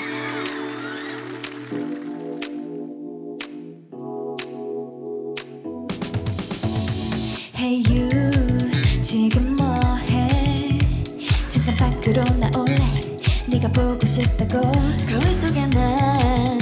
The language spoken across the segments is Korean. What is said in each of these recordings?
Hey you. 지금 뭐해? 잠깐 밖으로 나올래? 네가 보고 싶다고. 그 거울 속에 난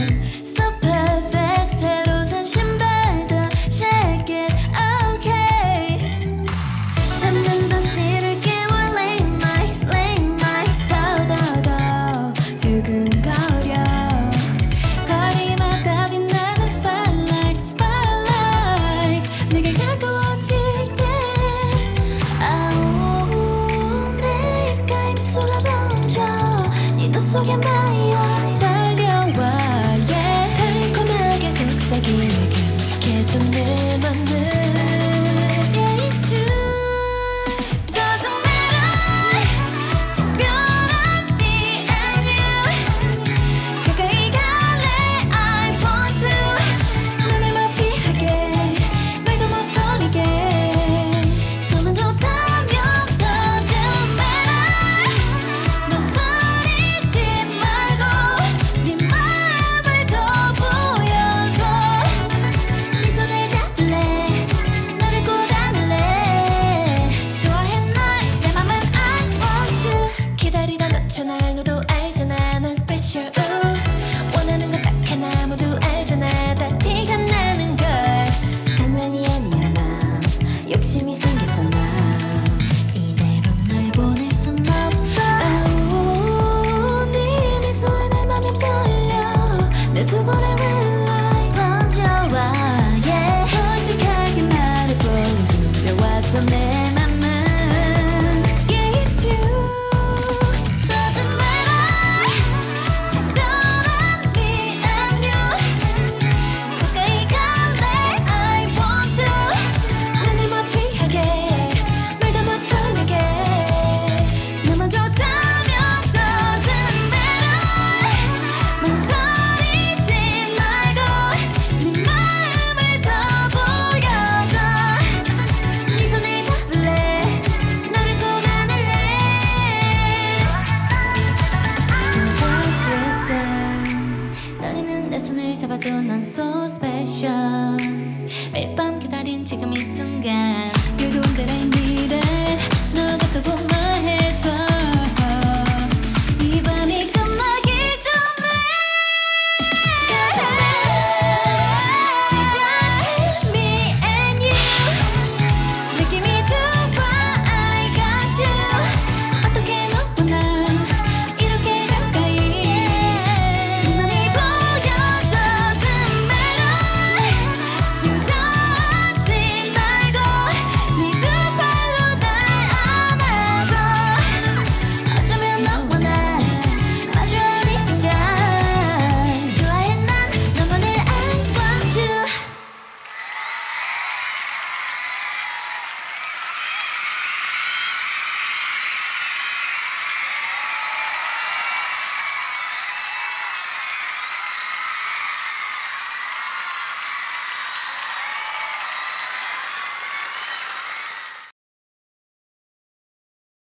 急げないよ 내 손을 잡아줘 넌 so special. 매일 밤 기다린 지금 이 순간.